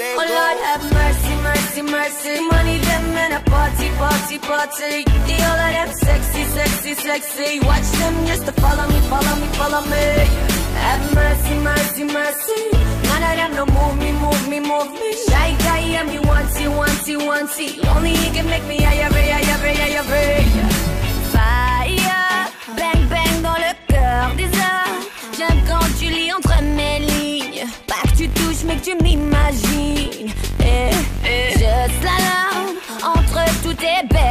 Oh Lord have mercy, mercy, mercy. Money them in a party, party, party. The all of them sexy, sexy, sexy. Watch them just to follow me, follow me, follow me. Have mercy, mercy, mercy. None of them no move me, move me, move me. Shy guy, I'm you want it, want it, want it. Only he can make me higher, higher, higher, higher. Fire, bang, bang dans le cœur des heures. J'aime quand tu lis entre mes mais que tu m'imagines. Eh, je slalom entre toutes tes belles.